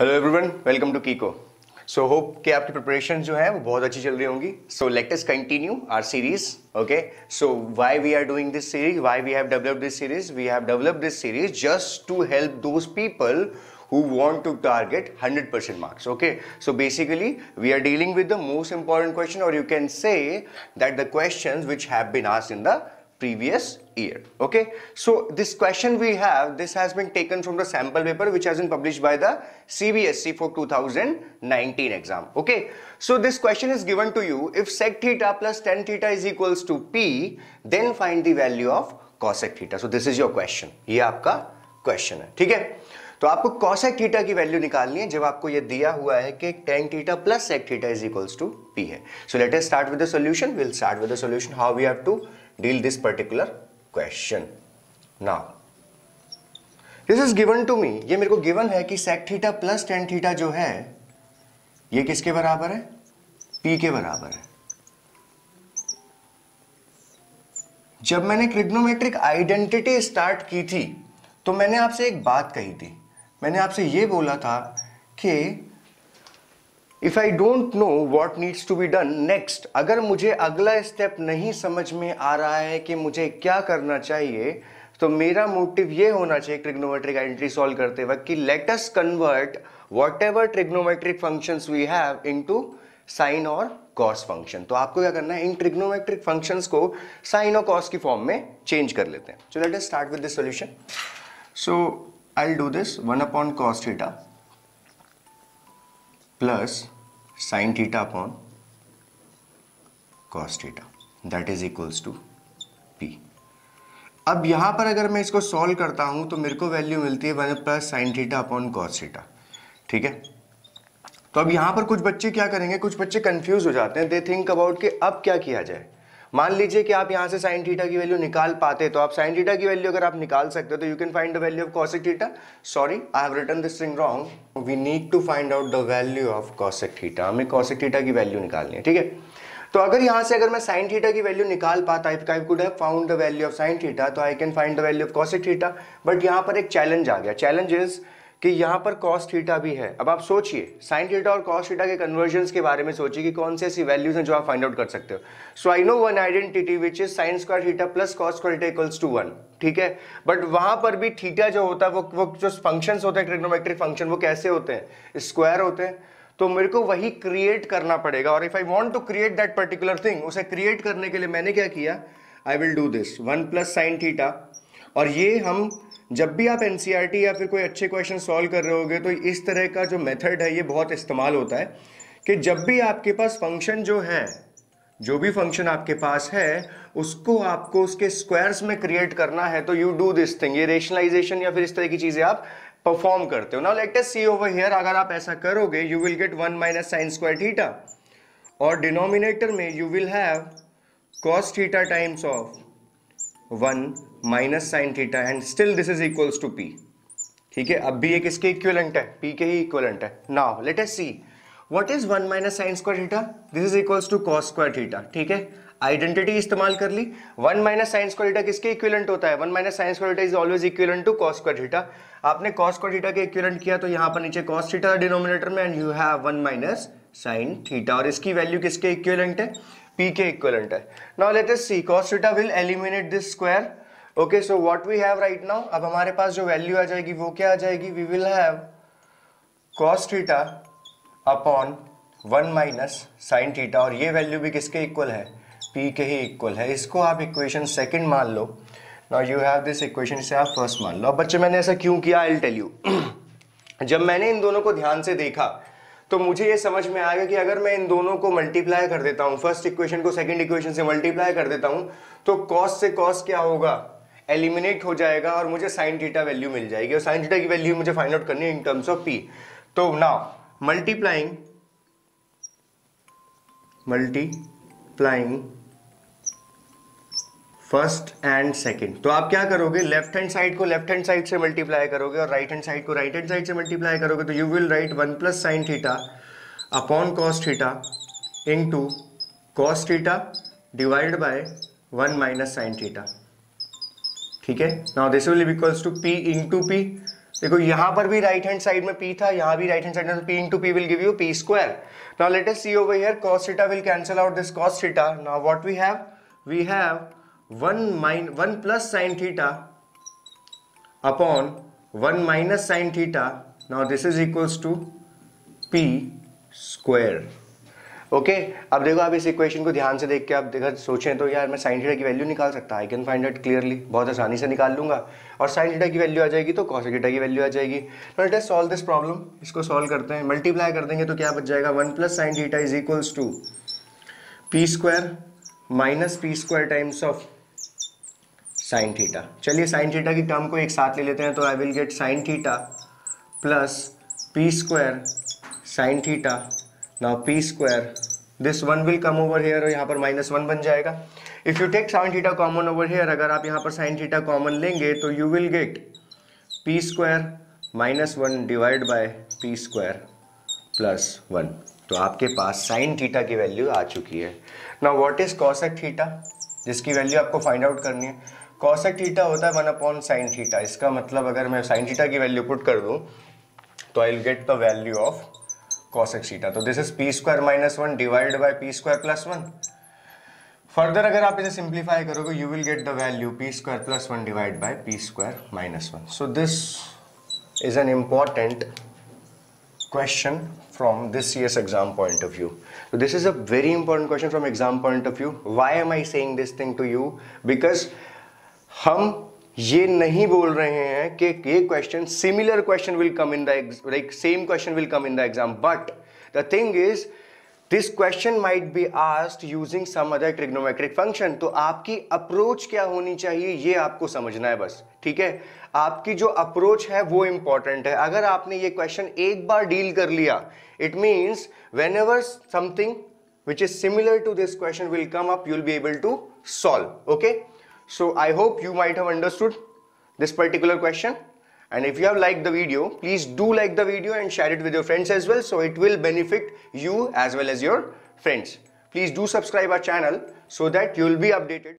Hello everyone welcome to Kiko so hope कि आपकी preparation जो है, वो बहुत अच्छी चल रही होंगी। So let us continue our series okay so why we are doing this series why we have developed this series we have developed this series just to help those people who want to target hundred percent marks okay so basically we are dealing with the most important question और you can say that the question which have been asked in the previous year okay so this question we have this has been taken from the sample paper which has been published by the CBSE for 2019 exam okay so this question is given to you if sec theta plus tan theta is equals to p then find the value of cosec theta so this is your question ये आपका question है ठीक है तो आपको cosec theta की value निकालनी है जब आपको ये दिया हुआ है कि tan theta plus sec theta is equals to p है so let us start with the solution will start with the solution how we have to deal this particular question. Now, this is given to me. ये मेरे को given है कि sec theta plus tan theta जो है, ये किसके बराबर है? P के बराबर है। जब मैंने ट्रिग्नोमेट्रिक आइडेंटिटी स्टार्ट की थी तो मैंने आपसे एक बात कही थी। मैंने आपसे ये बोला था कि if I don't know what needs to be done next अगर मुझे अगला स्टेप नहीं समझ में आ रहा है कि मुझे क्या करना चाहिए तो मेरा मोटिव ये होना चाहिए ट्रिग्नोमेट्रिक आइडेंटिटी सॉल्व करते वक्त कि let us convert whatever trigonometric functions we have into sine और कॉस फ़ंक्शन तो आपको क्या करना है? इन ट्रिग्नोमेट्रिक फ़ंक्शंस को साइन और कॉस की फॉर्म में चेंज कर लेते हैं। So let us start with this solution so I do this one upon cos theta plus sine theta upon cos theta that is equals to P अब यहाँ पर अगर मैं इसको सॉल्व करता हूँ तो मेरे को वैल्यू मिलती है one plus sine theta upon cos theta ठीक है? तो अब यहाँ पर कुछ बच्चे क्या करेंगे? कुछ बच्चे कंफ्यूज हो जाते हैं. दे थिंक अबाउट कि अब क्या किया जाए? मान लीजिए कि आप यहाँ से साइन थीटा की वैल्यू निकाल पाते तो आप साइन थीटा की वैल्यू अगर आप निकाल सकते हो तो you can find the value of cosec theta sorry I have written this thing wrong we need to find out the value of cosec theta हमें कॉसेक थीटा की वैल्यू निकालनी है, ठीक है? तो अगर यहाँ से अगर मैं साइन थीटा की वैल्यू निकाल पाता if I could have found the value of sine theta तो I can find the value of cosec theta but यहाँ पर एक चैलेंज आ गया. चैलेंज इज़ कि यहाँ पर कॉस थीटा भी है। अब आप सोचिए साइन थीटा और कॉस थीटा के कन्वर्जन के बारे में सोचिए कि कौन से ऐसी वैल्यूज़ हैं जो आप फाइंड आउट कर सकते हो। So I know one identity which is sine square theta plus cos square theta equals to one ठीक है? बट वहाँ पर भी थीटा जो होता है, वो वो जो फ़ंक्शन होते हैं ट्रिग्नोमेट्रिक फ़ंक्शन वो कैसे होते हैं? स्क्वायर होते हैं। तो मेरे को वही क्रिएट करना पड़ेगा और if I want to create that particular thing उसे क्रिएट करने के लिए मैंने क्या किया? I will do this one plus sine theta और ये हम जब भी आप एनसीईआरटी e या फिर कोई अच्छे क्वेश्चन सॉल्व कर रहे होगे तो इस तरह का जो मेथड है, ये बहुत इस्तेमाल होता है कि जब भी आपके पास फ़ंक्शन जो है, जो भी फ़ंक्शन आपके पास है, उसको आपको उसके स्क्वायर्स में क्रिएट करना है तो यू डू दिस थिंग ये रेशनलाइजेशन या फिर इस तरह की चीज़ें आप परफॉर्म करते हो. ना let us see over here अगर आप ऐसा करोगे you will get one minus sine square theta और डिनोमिनेटर में you will have cos theta times of one minus sine theta and still this is equals to P. ठीक है? अब भी ये किसके इक्वलेंट है? पी के ही इक्वलेंट है। Now let us see what is one minus sine square theta this is equals to cos square theta ठीक है? आइडेंटिटी इस्तेमाल कर ली। One minus sine square theta किसके इक्विलेंट होता है? One minus sine square theta is always equivalent to cos square theta आपने cos square theta के equivalent किया तो यहाँ पर नीचे कॉस थीटा डिनोमिनेटर में and you have one minus sine theta और इसकी वैल्यू किसके इक्विलेंट है? P के इक्विवेलेंट है। Now let us see cos theta will eliminate this square okay so what we have right now अब हमारे पास जो वैल्यू आ जाएगी, वो क्या आ जाएगी? We will have cos theta upon one minus sine theta और ये वैल्यू भी किसके इक्वल है? P के ही इक्वल है। इसको आप इक्वेशन सेकंड मान लो। Now you have this equation इसे आप फ़र्स्ट मान लो। अब बच्चे, मैंने ऐसा क्यों किया? आई टेल यू जब मैंने इन दोनों को ध्यान से देखा तो मुझे ये समझ में आ गया कि अगर मैं इन दोनों को मल्टीप्लाई कर देता हूँ फ़र्स्ट इक्वेशन को सेकंड इक्वेशन से मल्टीप्लाई कर देता हूँ तो कॉस से कॉस क्या होगा? एलिमिनेट हो जाएगा और मुझे साइन थीटा वैल्यू मिल जाएगी और साइन थीटा की वैल्यू मुझे फाइंड आउट करनी है इन टर्म्स ऑफ़ पी तो now multiplying multiplying first and second. तो आप क्या करोगे? लेफ़्ट हैंड साइड को लेफ़्ट हैंड साइड से मल्टीप्लाई करोगे और राइट हैंड साइड को राइट हैंड साइड से मल्टीप्लाई करोगे तो you will write one plus sine theta upon cos theta into cos theta divide by one minus sine theta ठीक है? Now this will equals to P into P देखो, यहाँ पर भी right hand side में P था, यहाँ भी राइट हैंड साइड में p into P will give you p square now let us see over here cos theta will cancel out this cos theta now what we have? We have 1 min 1 plus sin theta upon 1 minus sin theta. Now this is equals to p square. Okay अब देखो, आप इस equation को ध्यान से देख के आप देखा, सोचें तो यार, मैं साइन थीटा की वैल्यू निकाल सकता I can find it clearly बहुत आसानी से निकाल लूँगा। और साइन थीटा की वैल्यू आ जाएगी तो कॉस थीटा की वैल्यू आ जाएगी। तो लेट सॉल्व दिस प्रॉब्लम इसको सॉल्व करते हैं। मल्टीप्लाई कर देंगे तो क्या बच जाएगा? One plus sine theta is equals to P square minus P square times of sine theta. चलिए साइन थीटा की टर्म को एक साथ ले लेते हैं तो I will get sine theta plus P square sine theta. Now p square, this one will come over here और यहाँ पर माइनस वन बन जाएगा। If you take sine theta common over here अगर आप यहाँ पर साइन थीटा कॉमन लेंगे तो you will get P square minus one divide by P square plus one तो आपके पास साइन थीटा की वैल्यू आ चुकी है। ना व्हाट इज़ कॉसेक थीटा? जिसकी वैल्यू आपको फाइंड आउट करनी है। कॉसेक थीटा होता है वन अपॉन साइन थीटा इसका मतलब अगर मैं साइन थीटा की वैल्यू पुट कर दूँ तो I will get the value of x theta तो this is P square minus one divide by P square plus one further अगर आप इसे सिंप्लीफाई करोगे you will get the value P square plus one divide by P square minus one so this is an important question from this year's exam point of view. So this is a very important question from exam point of view. Why am I saying this thing to you? Because हम ये नहीं बोल रहे हैं कि ये question similar question will come in the like same question will come in the exam but the thing is this question might be asked using some other trigonometric function तो आपकी अप्रोच क्या होनी चाहिए, ये आपको समझना है बस, ठीक है? आपकी जो अप्रोच है, वो इंपॉर्टेंट है। अगर आपने ये क्वेश्चन एक बार डील कर लिया it means whenever something which is similar to this question will come up, you'll be able to solve, okay? So I hope you might have understood this particular question. And if you have liked the video, please do like the video and share it with your friends as well. So it will benefit you as well as your friends. Please do subscribe our channel so that you will be updated.